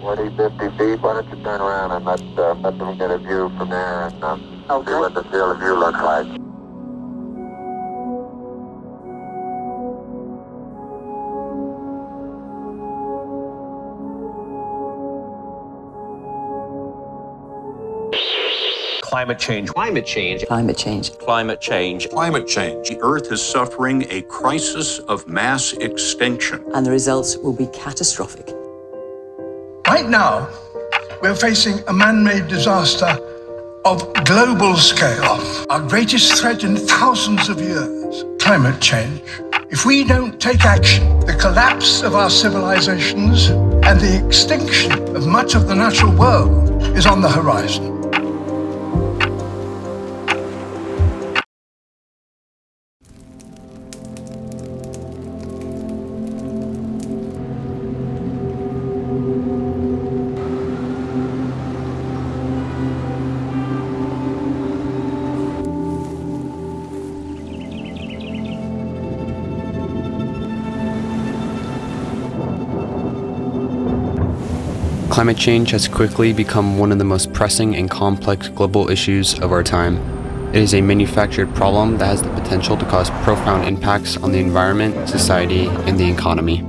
40, 50 feet. Why don't you turn around and let, uh, let them get a view from there and uh, okay. see what the field of view looks like. Climate change. Climate change. Climate change. Climate change. Climate change. The Earth is suffering a crisis of mass extinction. And the results will be catastrophic. Right now, we're facing a man made disaster of global scale, our greatest threat in thousands of years climate change. If we don't take action, the collapse of our civilizations and the extinction of much of the natural world is on the horizon. Climate change has quickly become one of the most pressing and complex global issues of our time. It is a manufactured problem that has the potential to cause profound impacts on the environment, society, and the economy.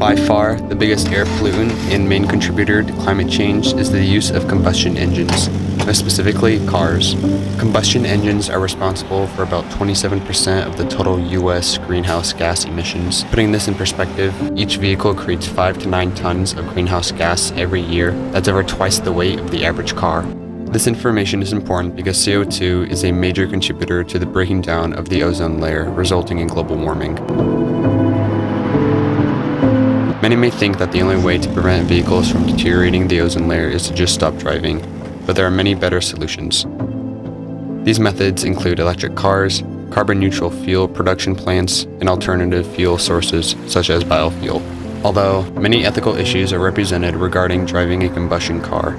By far, the biggest air pollutant and main contributor to climate change is the use of combustion engines, most specifically cars. Combustion engines are responsible for about 27% of the total US greenhouse gas emissions. Putting this in perspective, each vehicle creates 5 to 9 tons of greenhouse gas every year. That's over twice the weight of the average car. This information is important because CO2 is a major contributor to the breaking down of the ozone layer, resulting in global warming. Many may think that the only way to prevent vehicles from deteriorating the ozone layer is to just stop driving, but there are many better solutions. These methods include electric cars, carbon neutral fuel production plants, and alternative fuel sources such as biofuel. Although many ethical issues are represented regarding driving a combustion car.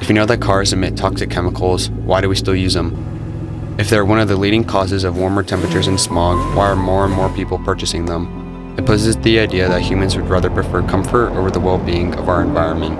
If you know that cars emit toxic chemicals, why do we still use them? If they're one of the leading causes of warmer temperatures and smog, why are more and more people purchasing them? It poses the idea that humans would rather prefer comfort over the well-being of our environment.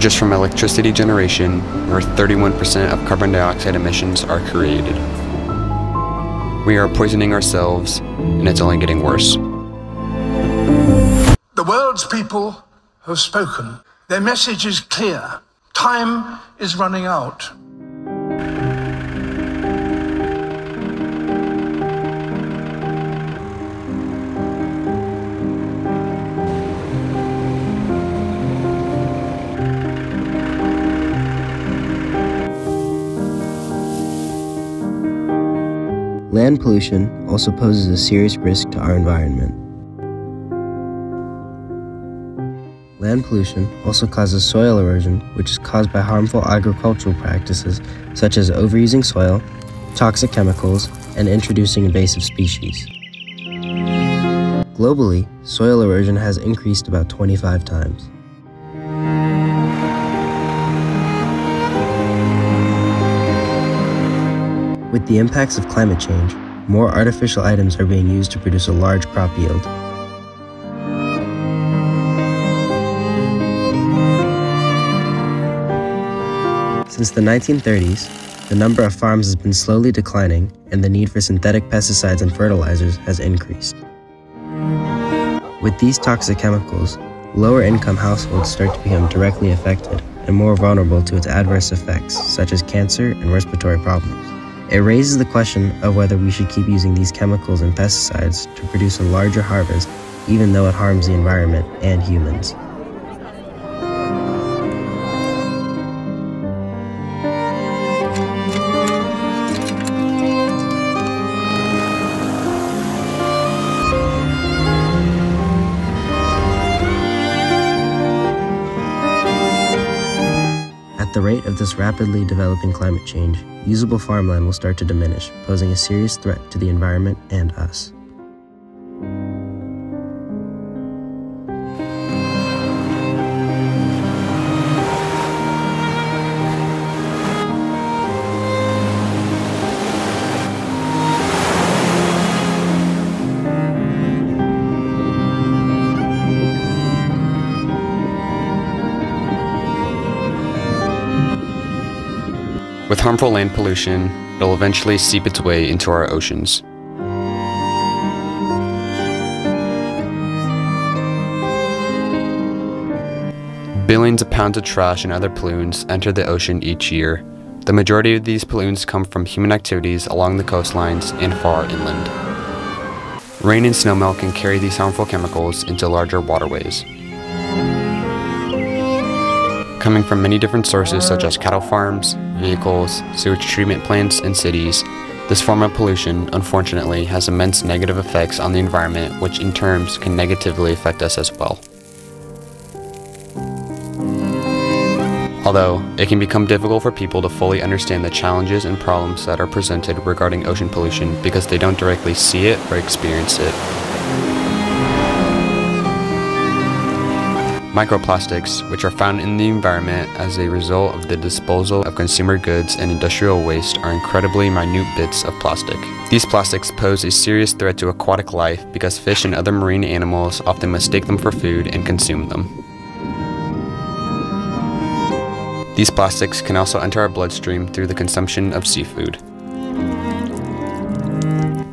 Just from electricity generation, where 31% of carbon dioxide emissions are created. We are poisoning ourselves, and it's only getting worse. The world's people have spoken. Their message is clear. Time is running out. Land pollution also poses a serious risk to our environment. Land pollution also causes soil erosion, which is caused by harmful agricultural practices such as overusing soil, toxic chemicals, and introducing invasive species. Globally, soil erosion has increased about 25 times. With the impacts of climate change, more artificial items are being used to produce a large crop yield. Since the 1930s, the number of farms has been slowly declining and the need for synthetic pesticides and fertilizers has increased. With these toxic chemicals, lower income households start to become directly affected and more vulnerable to its adverse effects, such as cancer and respiratory problems. It raises the question of whether we should keep using these chemicals and pesticides to produce a larger harvest, even though it harms the environment and humans. Of this rapidly developing climate change, usable farmland will start to diminish, posing a serious threat to the environment and us. With harmful land pollution, it'll eventually seep its way into our oceans. Billions of pounds of trash and other pollutants enter the ocean each year. The majority of these pollutants come from human activities along the coastlines and far inland. Rain and snowmelt can carry these harmful chemicals into larger waterways. Coming from many different sources such as cattle farms, vehicles, sewage treatment plants, and cities, this form of pollution, unfortunately, has immense negative effects on the environment, which in turns can negatively affect us as well. Although, it can become difficult for people to fully understand the challenges and problems that are presented regarding ocean pollution because they don't directly see it or experience it. Microplastics, which are found in the environment as a result of the disposal of consumer goods and industrial waste, are incredibly minute bits of plastic. These plastics pose a serious threat to aquatic life because fish and other marine animals often mistake them for food and consume them. These plastics can also enter our bloodstream through the consumption of seafood.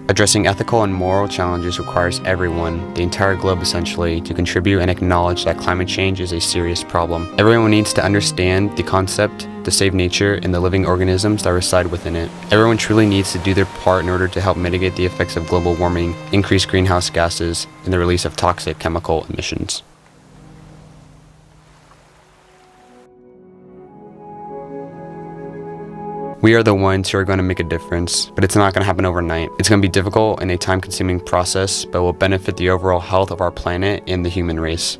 Addressing ethical and moral challenges requires everyone, the entire globe essentially, to contribute and acknowledge that climate change is a serious problem. Everyone needs to understand the concept to save nature and the living organisms that reside within it. Everyone truly needs to do their part in order to help mitigate the effects of global warming, increase greenhouse gases, and the release of toxic chemical emissions. We are the ones who are going to make a difference, but it's not going to happen overnight. It's going to be difficult and a time consuming process, but will benefit the overall health of our planet and the human race.